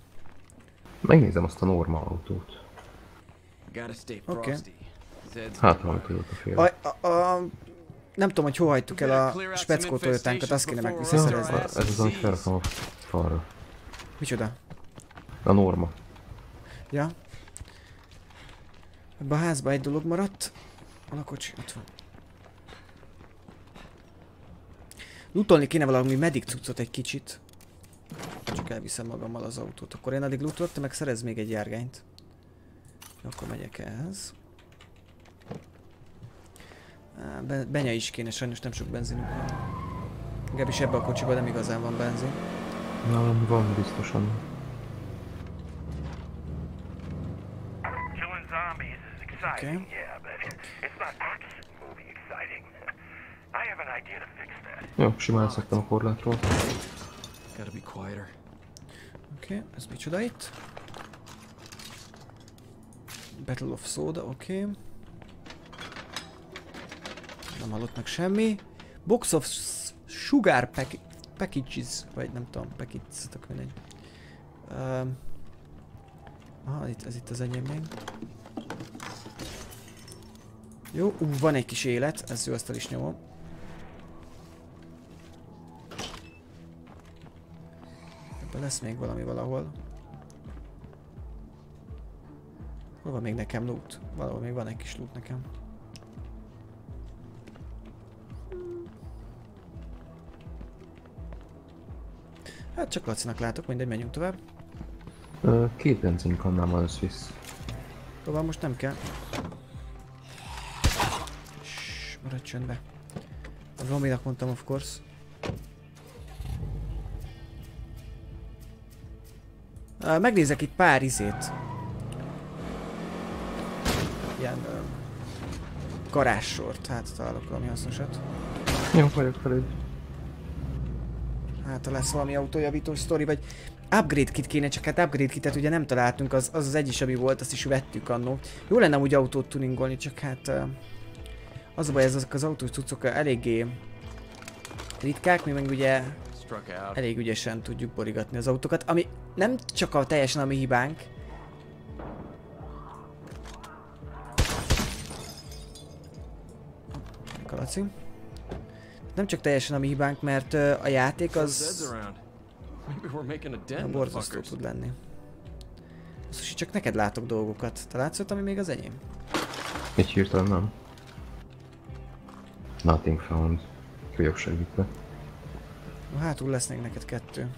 Megnézem azt a norma autót. Stay Okay. Hát, valami tudott a fél. A, a, a, nem tudom, hogy hol hagytuk el a speckó toyotánkat, azt kéne meg Ja, visszaszerezni. ez az, amit felrakom a falra. Micsoda? A norma. Ja. Ebbe a házba egy dolog maradt. Hol a kocsi? Ott van. Lootolni kéne valami medic cuccot egy kicsit. Csak elviszem magammal az autót. Akkor én addig lootoltam, meg szerez még egy járgányt. Akkor megyek ehhez. Á, Be benya is kéne, sajnos nem sok benzinünk van. Legalábbis ebbe a kocsiba nem igazán van benzin. Nálam van biztosan. Exciting, Okay. Not action. Jó, simán elszaktam a korlátról. Gotta be quieter. Oké, okay, ez micsoda itt? Battle of Soda, oké. Nem hallott meg semmi. Box of Sugar pack Packages, vagy nem tudom, packages, tök mindegy. Aha, itt, ez itt az enyém még. Jó, ú, van egy kis élet, ez jó, azt is nyomom. Ebben lesz még valami valahol. Hol van még nekem loot? Valahol még van egy kis loot nekem. Hát csak Lacinak látok, mindegy, menjünk tovább. Két benzinkannám van össz visz. Tovább most nem kell. Maradj csöndbe. A zombinak mondtam, of course. Uh, megnézek itt pár izét. Ilyen uh, garázsort, hát találok valami hasznosat. Jó, vagyok felé. Hát ha lesz valami autójavító sztori, vagy upgrade kit kéne, csak hát upgrade kitet ugye nem találtunk, az az, az egy is, ami volt, azt is vettük annó. Jó lenne úgy autót tuningolni, csak hát uh, az a baj, ezek az autós cuccok eléggé ritkák, mi meg ugye elég ügyesen tudjuk borigatni az autókat, ami nem csak a teljesen a mi hibánk. Kalaci. Nem csak teljesen a mi hibánk, mert a játék az borzasztó tud lenni. Szóval csak neked látok dolgokat. Te látsz ami még az enyém? Így hirtelen nem. Nothing found. Ki vagyok segítve. Hátul lesz még neked kettő.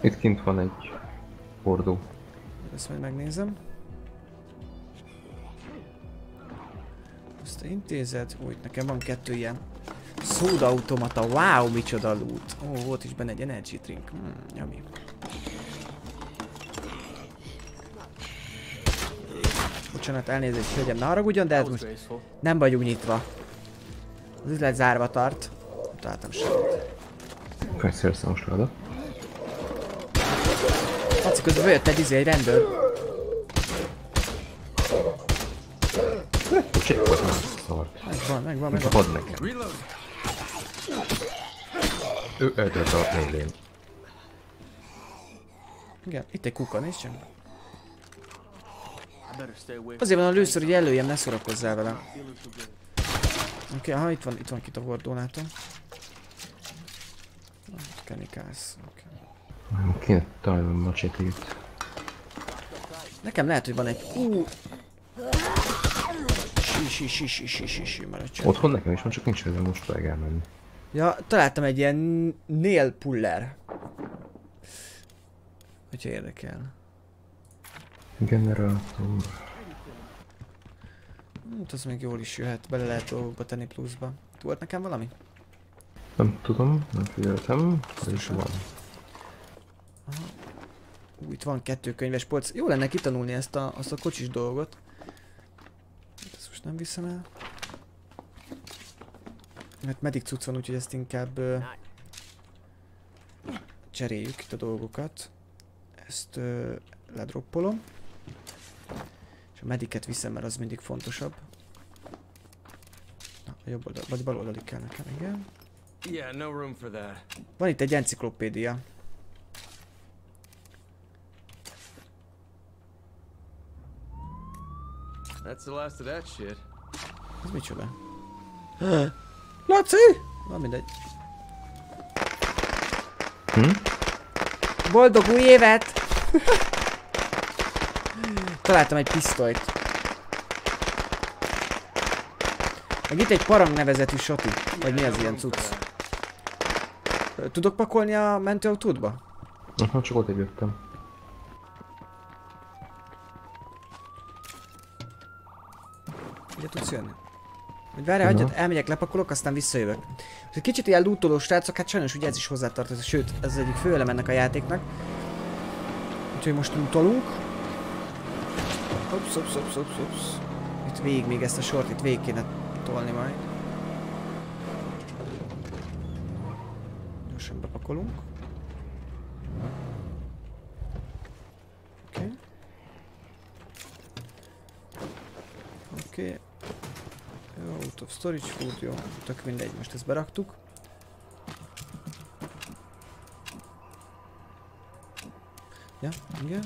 Itt kint van egy hordó. Ezt majd megnézem. Ezt intézed? Úgy, nekem van kettő ilyen. Szóda automata, wow, micsoda loot. Ó, volt is benne egy energy drink. Hmm, nyami. Bocsánat, elnézést, hölgyem, ne haragudjon, de ez most nem vagyunk nyitva. Az üzlet zárva tart. Nem találtam semmit. Felszerelszem most ráda. Laci, közben bejött egy izé, egy rendőr. Csek volt már szart. Megvan, megvan, megvan. Add nekem. Ő öldött a mélén. Igen, itt egy kuka, nézd csak. I better stay away from Azért van először, hogy előjem, ne szórakozzál good. Oké, okay, aha, itt van, itt van kit a hordó, látom. Kenikálsz, oké. Okay. Kéne találni a macsétét. Nekem lehet, hogy van egy... Ú! Sí, sí, sí, sí, sí, sí, sí. Otthon nekem is van, csak nincs ezzel most fog elmenni. Ja, találtam egy ilyen nail puller. Hogyha érdekel. Generátor. Hát az még jól is jöhet, bele lehet dolgokba tenni pluszba. Volt nekem valami? Nem tudom, nem figyeltem. De is van. Ú, itt van kettő könyves polc. Jó lenne kitanulni ezt a, azt a kocsis dolgot. Ezt most nem viszem el. Mert medic cucc van, úgyhogy ezt inkább ö, cseréljük itt a dolgokat. Ezt ö, ledroppolom. És a mediket viszem, mert az mindig fontosabb. Na, a jobb oldal, vagy bal oldali kell nekem, igen. Yeah, no room for that. Van itt egy enciklopédia. That's the last of that shit. Ez micsoda? Laci! Na mindegy. Hm? Boldog új évet! Találtam egy pisztolyt. Meg itt egy parang nevezetű soti. Vagy mi az ilyen cucc? Tudok pakolni a mentőautódba? Aha, csak ott jöttem. Ugye tudsz jönni? Vagy várjál, Na. hagyjad, elmegyek, lepakolok, aztán visszajövök. És egy kicsit ilyen lootoló srácok, hát sajnos ugye ez is hozzátartozik, sőt, ez az egyik főelem ennek a játéknak. Úgyhogy most lootolunk. Ups, ups, ups, ups, ups. Itt végig még ezt a sort, itt végig kéne tolni majd. Gyorsan bepakolunk. Oké. Okay. Oké. Okay. Jó, out of storage food, jó, tök mindegy, most ezt beraktuk. Ja, igen.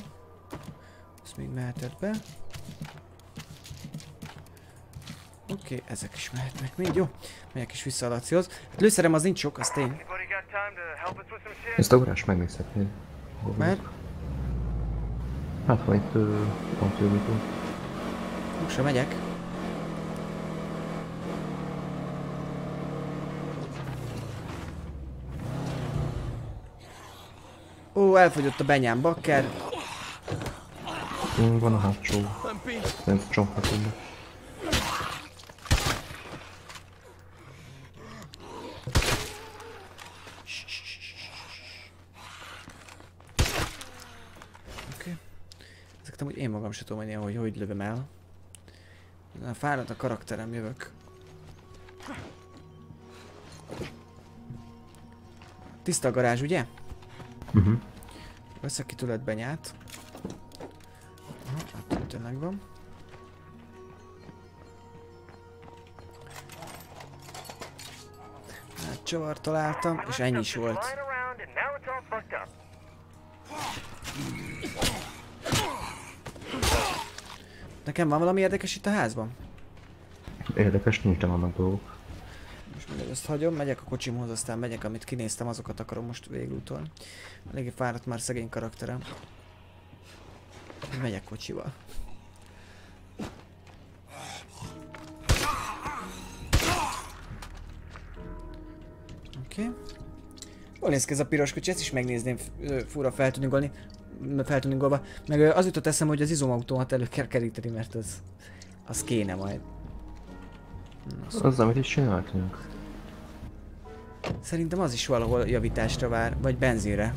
Ezt még mehetett be. Oké, okay, ezek is mehetnek még, jó. Megyek is vissza a Lacihoz. Hát lőszerem az nincs sok, az tény. Ezt a ugrás megnézhetnéd. Mert Hát van itt uh, pontjövítő. most sem megyek. Ó, elfogyott a benyám bakker. Van a hátsó. Nem csaphatom be. Okay. Ezeket amúgy én magam sem tudom menni, hogy hogy lövöm el. Fáradt a karakterem, jövök. 10 a garázs, ugye? Mhm. Uh-huh. Veszek ki tület. Aha, hát csavar találtam, és ennyi is volt. Nekem van valami érdekes itt a házban? Érdekes, nincs, de vannak dolgok. Most mindegy, ezt hagyom, megyek a kocsimhoz, aztán megyek, amit kinéztem, azokat akarom most végültolni. Eléggé fáradt már szegény karakterem. Megyek kocsival. Oké. Okay. Jól néz ki ez a piros kocsi, ezt is megnézném, fura feltuningolni. Feltuningolva. Meg az jutott eszem, hogy az izomautómat elő kell keríteni, mert az, az kéne majd. Az, amit is csináltunk. Szerintem az is valahol javításra vár, vagy benzinre.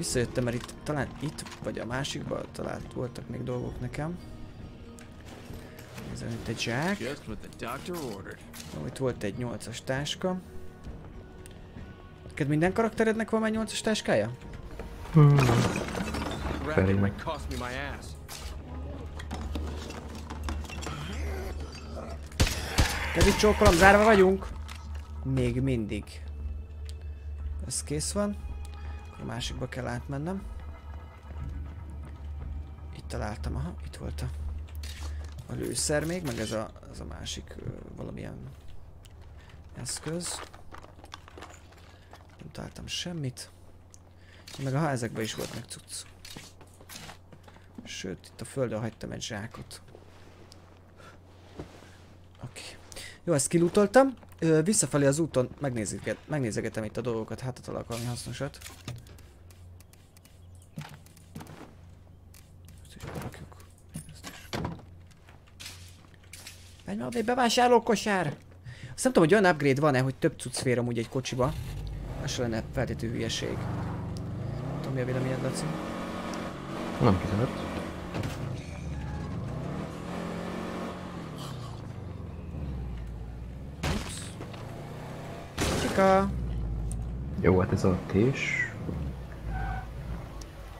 Visszajöttem, mert itt talán itt, vagy a másikban talált voltak még dolgok nekem. Ez itt egy zsák. Jó, itt volt egy 8-as táska. Neked minden karakterednek van már 8-as táskája? Rapid meg. might cost me my ass. Kezit csókolom, zárva vagyunk. Még mindig. Ez kész van. A másikba kell átmennem. Itt találtam, aha, itt volt a, a lőszer még, meg ez a, ez a másik ö, valamilyen eszköz. Nem találtam semmit. Meg aha, ezekben is volt meg cucc. Sőt, itt a földön hagytam egy zsákot. Oké. Jó, ezt kilutoltam. Ö, visszafelé az úton megnézeget, megnézegetem itt a dolgokat, hát találok valami hasznosat. Ezt is berakjuk. Ezt is. Már oda, egy bevásárlókosár! Azt nem tudom, hogy olyan upgrade van-e, hogy több cucc fér amúgy egy kocsiba. Az se lenne feltétlenül hülyeség. Nem tudom, mi a véleményed, Laci? Nem kizárt. Csika! Jó, hát ez a tés.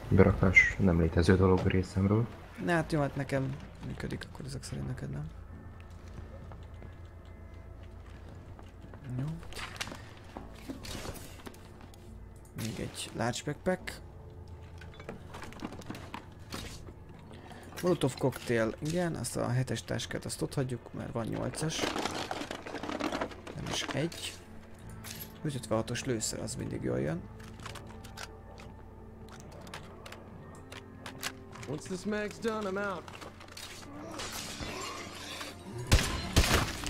Berakás nem létező dolog részemről. Na hát jó, hát nekem működik, akkor ezek szerint neked nem. Jó. Még egy large backpack. Molotov cocktail, igen, azt a hetes táskát azt ott hagyjuk, mert van 8-as. Nem is egy. 56-os lőszer, az mindig jól jön. Once this mag's done, I'm out.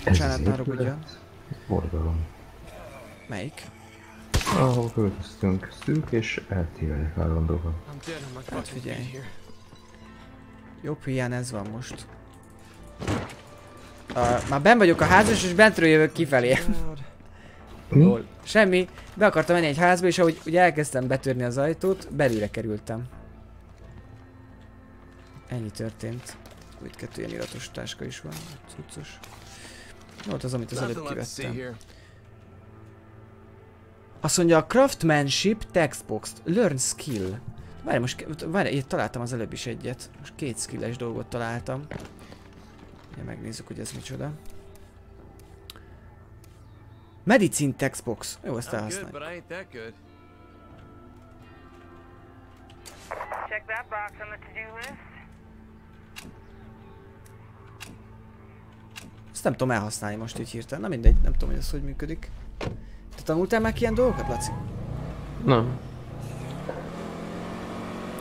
Bocsánat, már ugyan. Forgalom. Melyik? Ahol költöztünk, szűk és eltévedek állandóan. Hát figyelj. Jobb hiány ez van most. Uh, már ben vagyok a házban, és bentről jövök kifelé. Mi? Jól. Semmi. Be akartam menni egy házba, és ahogy ugye elkezdtem betörni az ajtót, belülre kerültem. Ennyi történt. Itt kettő ilyen iratos táska is van. Cuccos. Volt az, amit az előbb kivettem. Azt mondja a Craftmanship Textbox. Learn skill. Várj, most várj, itt találtam az előbb is egyet. Most két skilles dolgot találtam. Ja, megnézzük, hogy ez micsoda. Medicine Textbox. Jó, ezt elhasználjuk. Check that box on the to-do list. Ezt nem tudom elhasználni most így hirtelen. Na mindegy, nem tudom, hogy ez hogy működik. Te tanultál már ilyen dolgokat, Laci? Nem.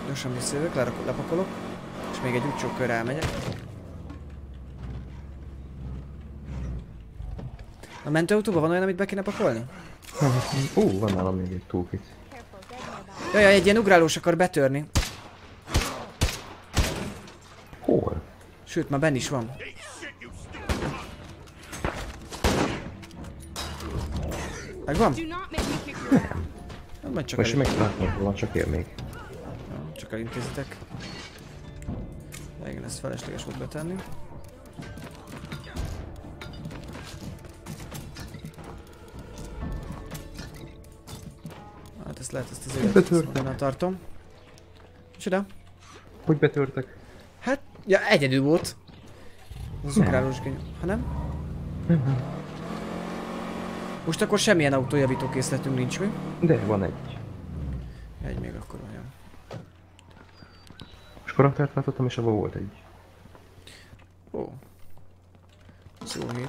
Gyorsan visszajövök, lerakok, lepakolok. És még egy utcsó körre elmegyek. A mentőautóban van olyan, amit be kéne pakolni? Ú, van nálam még egy toolkit. Jaj, jaj, egy ilyen ugrálós akar betörni. Hol? Sőt, már benn is van. Megvan? Ass. Hát majd csak, Most megtaláltam, van csak ér még. Ja, csak elintézitek. De igen, ezt felesleges volt betenni. Hát ezt lehet ezt az életet Betörtem. tartom. Csoda? Hogy betörtek? Hát, ja, egyedül volt. Az ukrálós genyó. Ha nem? Most akkor semmilyen autójavító készletünk nincs, mi? De van egy. Egy még akkor olyan. Most karaktert váltottam, és abban volt egy. Ó. Ez jó hír.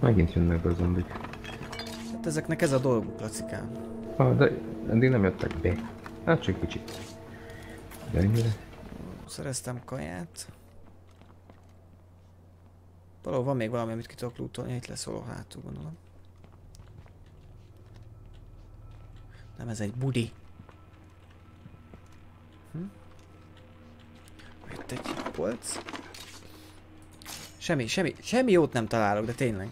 Megint jönnek be a zombik. Hát ezeknek ez a dolguk, Lacikám. Ah, de eddig nem jöttek be. Hát csak kicsit. De ennyire. Szereztem kaját. Valahol van még valami, amit ki tudok lootolni, itt lesz valahol hátul, gondolom. Nem, ez egy budi. Hm? Itt egy polc. Semmi, semmi, semmi jót nem találok, de tényleg.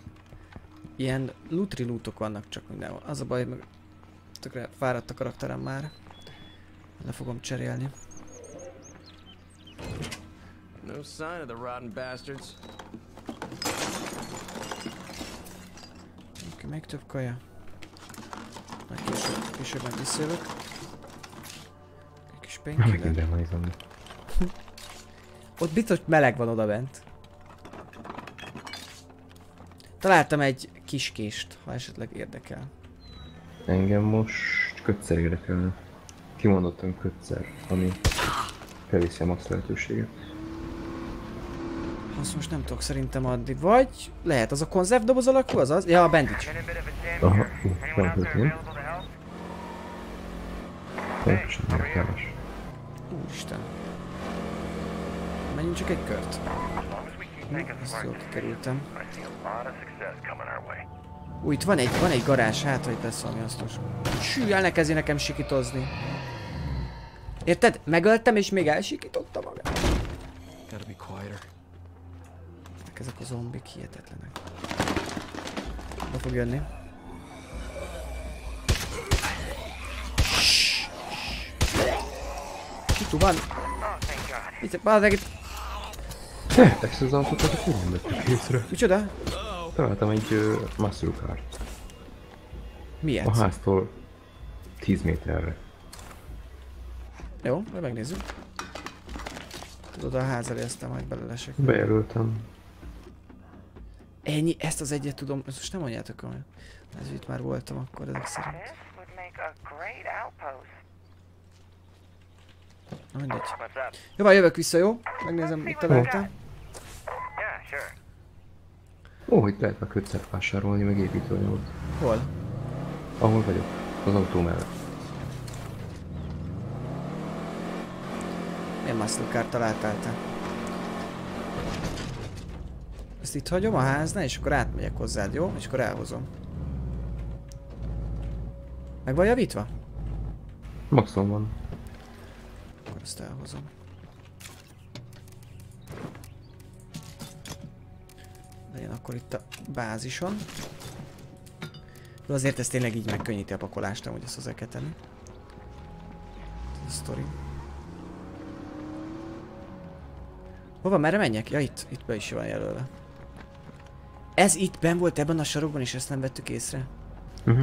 Ilyen lutri lootok vannak csak mindenhol. Az a baj, meg tökre fáradt a karakterem már. Le fogom cserélni. No sign of the rotten bastards. Oké, még több kaja. Majd később, később meg visszajövök. Egy kis Meg painkiller. minden van izomni. Ott biztos meleg van oda bent. Találtam egy kis kést, ha esetleg érdekel. Engem most kötszer érdekelne. Kimondottan kötszer, ami felviszi a max lehetőséget. Azt most nem tudok szerintem adni. Vagy lehet az a konzervdoboz alakú, az az? Ja, a bandage. Aha, help? Pontosan értelmes. Úristen. Menjünk csak egy kört. Ezt jól kikerültem. Ú, itt van egy, van egy garázs, hát hogy lesz valami hasznos. Sű, el ne kezdj nekem sikitozni. Érted? Megöltem és még elsikította magát. Gotta be quieter. Ezek a zombik hihetetlenek. Be fog jönni. Kitu van. Itt, bazdmeg itt. Az autót azok nem vettük észre? Micsoda? Találtam egy uh, cart. Miért? A háztól 10 méterre. Jó, majd megnézzük. Tudod, a ház elé aztán majd belelesek. Bejelöltem. Ennyi, ezt az egyet tudom, ezt most nem mondjátok komolyan. Ez itt már voltam akkor ezek szerint. Na mindegy. Jó, van, jövök vissza, jó? Megnézem, mit találtam. Ó, hogy lehet a kötszert vásárolni, meg építőanyagot. Hol? Ahol vagyok. Az autó mellett. Milyen Mastercard találtál te? Ezt itt hagyom a háznál, és akkor átmegyek hozzád, jó? És akkor elhozom. Meg van javítva? Maxon van. Akkor ezt elhozom. Legyen akkor itt a bázison. De azért ez tényleg így megkönnyíti a pakolást, amúgy ezt hozzá kell tenni. Ez a sztori. Hova, merre menjek? Ja, itt. Itt be is van jelölve. Ez itt ben volt ebben a sarokban, és ezt nem vettük észre. We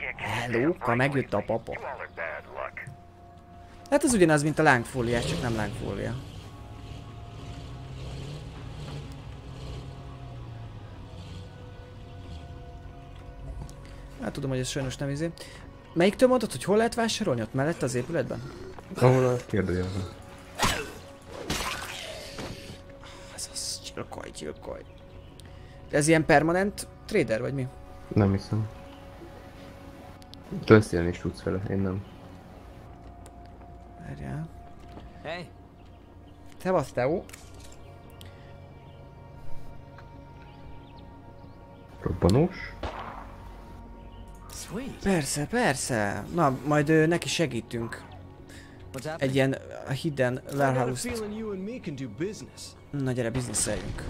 can't get Hello, megjött a papa. Hát ez ugyanaz, mint a lángfóliás, csak nem lángfólia. Hát tudom, hogy ez sajnos nem izé. Melyiktől mondtad, hogy hol lehet vásárolni? Ott mellett az épületben? Ahol a kérdőjelben. Gyilkolj, gyilkolj. Ez ilyen permanent trader, vagy mi? Nem hiszem. Beszélni is tudsz vele, én nem. Várjál. Hey, Szevasz, Teo. Robbanós. sweet. Persze, persze. Na, majd ö, neki segítünk. Egy ilyen uh, hidden do business. Na gyere, bizniszeljünk.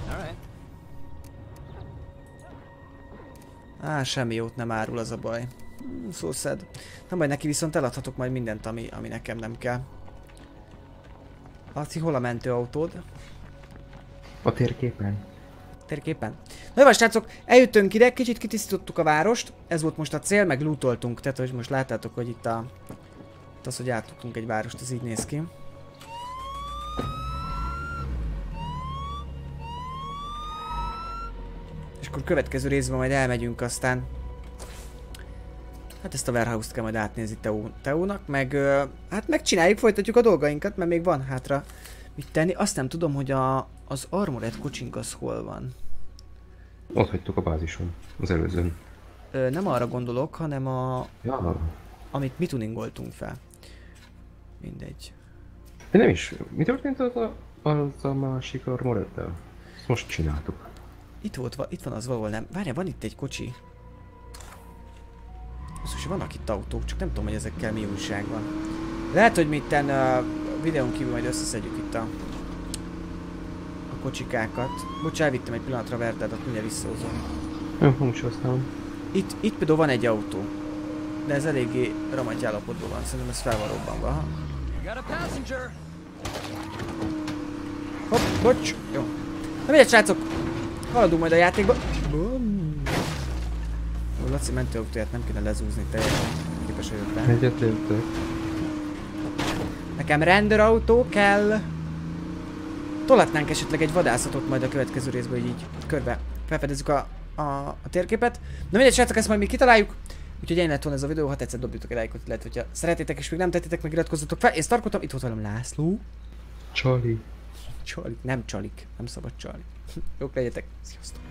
Á, semmi jót nem árul, az a baj. Hmm, So sad. Nem baj, neki viszont eladhatok majd mindent, ami, ami nekem nem kell. Laci, hol a mentőautód? A térképen. Térképen? Na jó, srácok, eljöttünk ide, kicsit kitisztítottuk a várost, ez volt most a cél, meg lootoltunk, tehát hogy most láttátok, hogy itt a... Itt az, hogy átudtunk egy várost, ez így néz ki. És akkor következő részben majd elmegyünk aztán. Hát ezt a warehouse-t kell majd átnézni Teó, Teónak, meg hát megcsináljuk, folytatjuk a dolgainkat, mert még van hátra mit tenni. Azt nem tudom, hogy a, az Armored kocsink az hol van. Ott hagytuk a bázison. Az előzőn. Ö, nem arra gondolok, hanem a, Ja. amit mi tuningoltunk fel. Mindegy. De nem is. Mi történt az a, az a másik armoreddel? Ezt most csináltuk. Itt volt, itt van az valahol nem. Várjál, van itt egy kocsi. Basszus, vannak itt autók, csak nem tudom, hogy ezekkel mi újság van. Lehet, hogy mi itten uh, videón kívül majd összeszedjük itt a, a kocsikákat. Bocs, elvittem egy pillanatra Verdedet, mindjárt visszahozom. Jó, nem is használom. Itt, itt például van egy autó. De ez eléggé ramagy állapotban van, szerintem ez fel van robbanva. Got a passenger. Hopp, bocs, jó. Na mindegy, srácok, haladunk majd a játékba. Bum. Ó, Laci mentőautóját nem kéne lezúzni, teljesen képes vagyok rá. Egyet léptek. Nekem rendőrautó kell. Tolatnánk esetleg egy vadászatot majd a következő részben, hogy így körbe felfedezzük a, a, a térképet. Na mindegy, srácok, ezt majd mi kitaláljuk. Úgyhogy ennyi lett volna ez a videó, ha tetszett, dobjatok egy lájkot, lehet, hogyha szeretitek és még nem tettétek, meg iratkozzatok fel. Én Starkoltam, itt volt velem László. Csali. Csalik, nem csalik, nem szabad csalni. Jók legyetek, sziasztok!